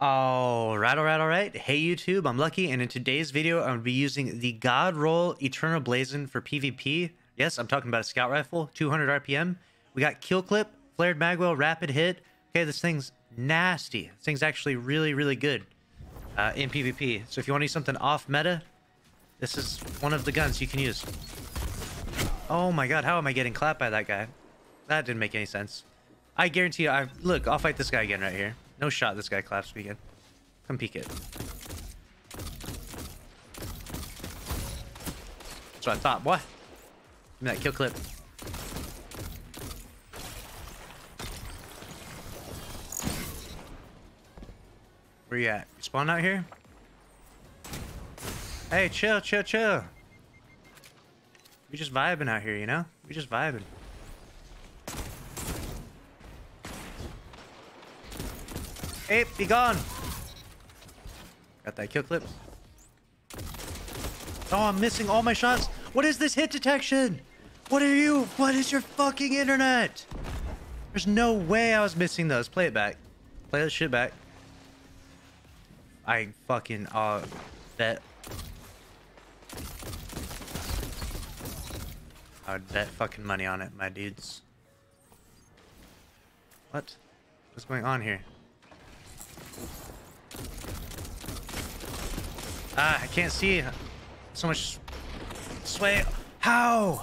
All right, all right, all right. Hey YouTube, I'm Lucky, and in today's video, I'm going to be using the God Roll Eternal Blazon for PvP. Yes, I'm talking about a scout rifle, 200 RPM. We got kill clip, flared magwell, rapid hit. Okay, this thing's nasty. This thing's actually really, really good uh, in PvP. So if you want to use something off meta, this is one of the guns you can use. Oh my god, how am I getting clapped by that guy? That didn't make any sense. I guarantee you, I look, I'll fight this guy again right here. No shot this guy claps again. Come peek it. That's what I thought. What? Give me that kill clip. Where you at? You spawn out here? Hey, chill, chill, chill. We just vibing out here, you know? We just vibing. Ape, be gone! Got that kill clip. Oh, I'm missing all my shots. What is this hit detection? What are you? What is your fucking internet? There's no way I was missing those. Play it back. Play that shit back. I fucking uh bet. I would bet fucking money on it, my dudes. What? What's going on here? Ah, I can't see. So much sway. How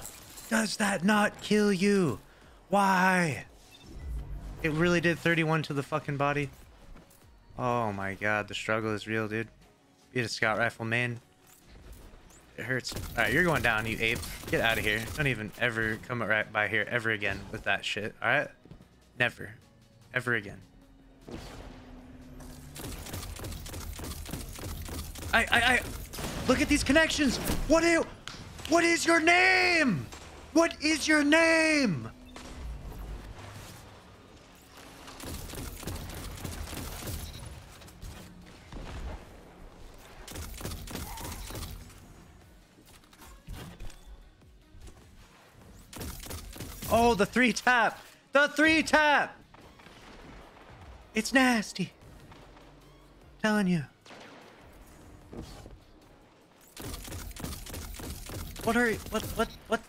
does that not kill you? Why? It really did 31 to the fucking body. Oh my god, the struggle is real, dude. Be a scout rifle man. It hurts. Alright, you're going down, you ape. Get out of here. Don't even ever come right by here ever again with that shit, alright? Never. Ever again. I, I, I, look at these connections. What you, what is your name? What is your name? Oh, the three tap. The three tap. It's nasty. I'm telling you. What are you? What? What? What?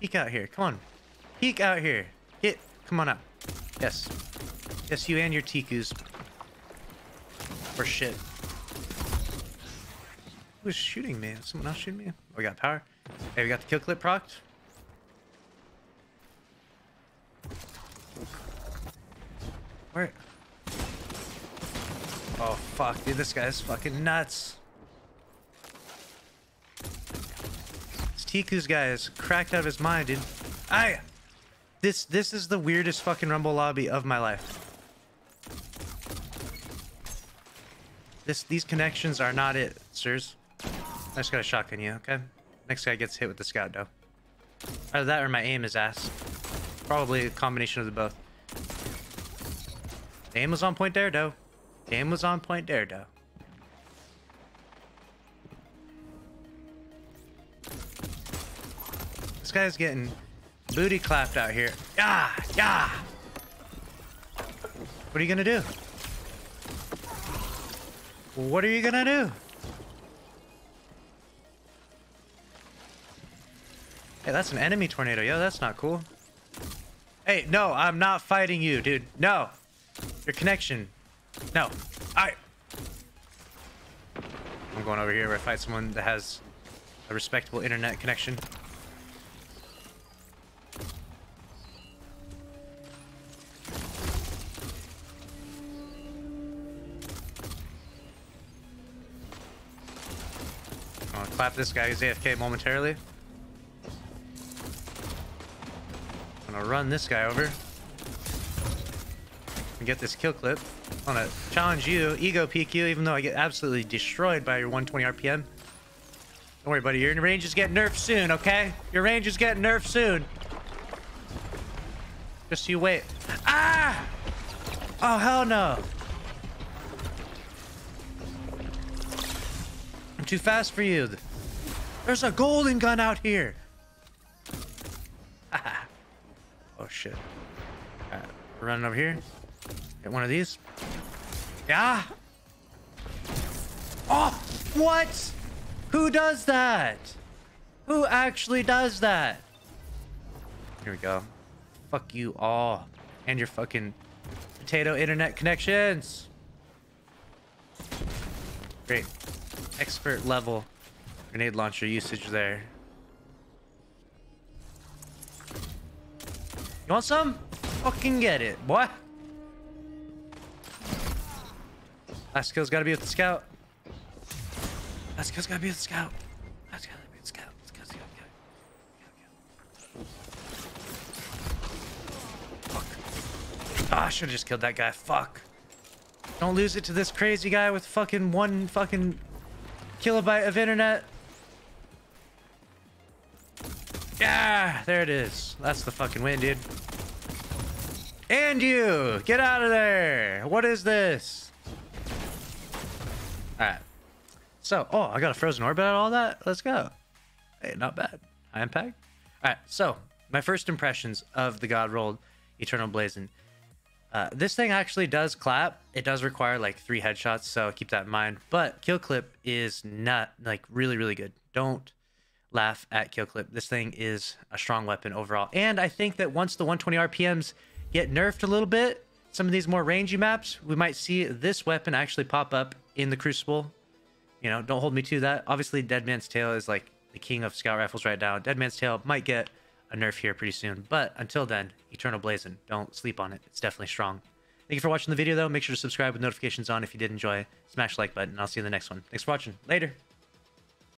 Peek out here. Come on. Peek out here. Get. Come on up. Yes. Yes, you and your Ticuu's. For shit. Who's shooting me? Someone else shooting me? Oh, we got power. Hey, we got the kill clip procced. Where? Oh, fuck, dude. This guy's fucking nuts. Ticuu's guy is cracked out of his mind, dude. I. This this is the weirdest fucking rumble lobby of my life. This these connections are not it, sirs. I just got a shotgun you, okay? Next guy gets hit with the scout though. Either that or my aim is ass. Probably a combination of the both. Aim was on point there, though. Aim was on point there, though. This guy's getting booty clapped out here. Yeah, yeah. What are you gonna do? What are you gonna do? Hey, that's an enemy tornado. Yo, that's not cool. Hey, no, I'm not fighting you, dude. No. Your connection. No. I. I'm going over here where I fight someone that has a respectable internet connection. Clap this guy who's AFK momentarily. I'm gonna run this guy over. And get this kill clip. I'm gonna challenge you, ego you, even though I get absolutely destroyed by your 120 RPM. Don't worry, buddy. Your range is getting nerfed soon, okay? Your range is getting nerfed soon. Just you wait. Ah! Oh, hell no. I'm too fast for you. There's a golden gun out here. Ah. oh, shit. We're running over here. Get one of these. Yeah. Oh, what? Who does that? Who actually does that? Here we go. Fuck you all. And your fucking potato internet connections. Great. Expert level grenade launcher usage there. You want some? Fucking get it, boy. Last skill's gotta be with the scout. Last skill's gotta be with the scout. Last kill's gotta be with the scout. Fuck. Ah, I should've just killed that guy. Fuck. Don't lose it to this crazy guy with fucking one fucking kilobyte of internet. Yeah, there it is. That's the fucking win, dude. And you! Get out of there! What is this? Alright. So, oh, I got a frozen orbit out of all that? Let's go. Hey, not bad. High impact. Alright, so, my first impressions of the God Rolled Eternal Blazon. Uh, this thing actually does clap. It does require like three headshots, so keep that in mind. But kill clip is not like really, really good. Don't laugh at kill clip. This thing is a strong weapon overall. And I think that once the 120 RPMs get nerfed a little bit, some of these more rangy maps, we might see this weapon actually pop up in the Crucible. You know, don't hold me to that. Obviously, Dead Man's Tale is like the king of scout rifles right now. Dead Man's Tale might get a nerf here pretty soon. But until then, Eternal Blazon, don't sleep on it. It's definitely strong. Thank you for watching the video, though. Make sure to subscribe with notifications on if you did enjoy. Smash like button, I'll see you in the next one. Thanks for watching. Later.